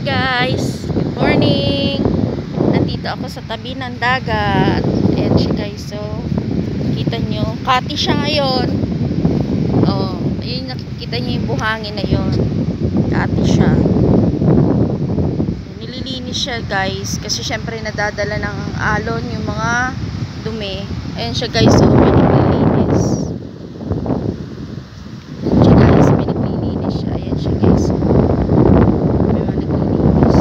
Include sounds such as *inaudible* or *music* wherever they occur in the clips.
guys, good morning. Nandito ako sa tabi ng dagat. Ayan siya guys, so kita nyo, kati siya ngayon. Oh, ayun nakikita nyo yung buhangin na yun. Kati siya. Nililinis siya guys, kasi syempre nadadala ng alon yung mga dumi. Ayan siya guys, so may naglilinis. Ayan siya guys, may naglilinis siya. Ayan siya guys. May mga naglilinis.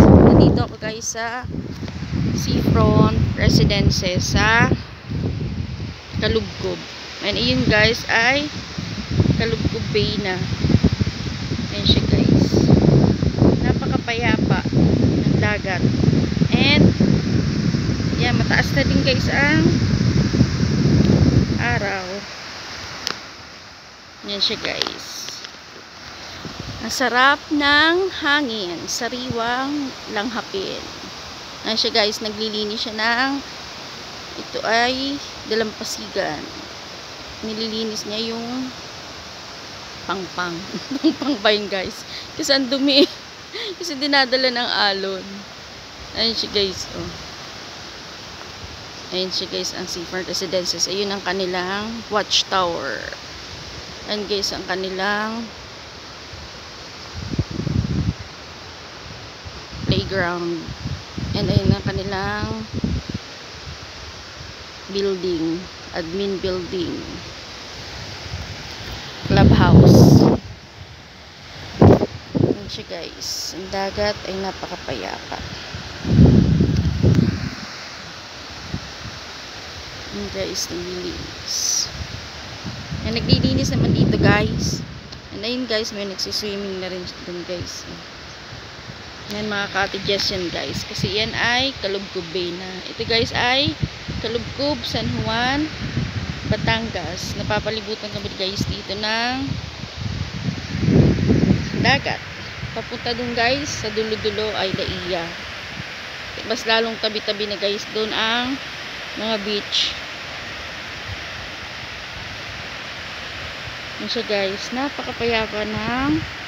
Guys sa Seafront Residences sa Kalugkob. And ayun guys ay Kalugkob Bay na. Ayan siya guys. Napakapayapa ng dagat. And yan, mataas na din guys ang araw. Yan siya guys. Ang sarap ng hangin, sariwang langhapin. Yan siya guys, naglilinis siya ng ito ay dalampasigan. Nililinis niya yung pangpang. *laughs* pangpang ba yun guys? Kasi ang dumi. *laughs* Kasi dinadala ng alon. Ayan siya guys. Oh. Ayan siya guys ang Seafront Residences. Ayun ang kanilang watchtower. Ayan guys ang kanilang playground. And ayun ang kanilang building. Admin building. Clubhouse. Ayan siya guys. Ang dagat ay napakapayapa. Ayan guys, naglilinis. Ayan, naglilinis naman dito guys. And ayun guys, may nagsiswimming na rin dun guys. Yan mga cottages yan guys. Kasi yan ay Kalubkob Bay na. Ito guys ay Kalubkob, San Juan, Batangas. Napapalibutan kami guys dito ng dagat. Papunta dun guys sa dulo-dulo ay Laiya. Mas lalong tabi-tabi na guys doon ang mga beach. Yan siya guys. Napakapayapa ng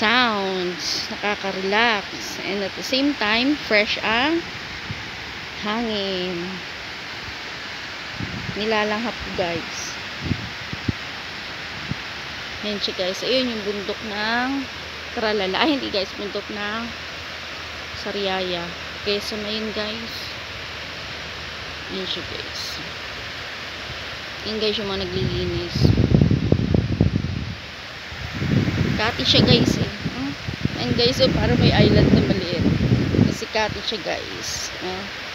sounds. Nakaka-relax. And at the same time, fresh ang hangin. Nilalanghap ko guys. Yan siya guys. Ayun yung bundok ng Karalala. Ay, hindi guys. Bundok ng Sariaya. Quezon na yun guys. Yan siya guys. Yan guys yung mga naglilinis. Kati siya guys guys, oh, para may island na maliit. Kasi kati siya guys. Oh.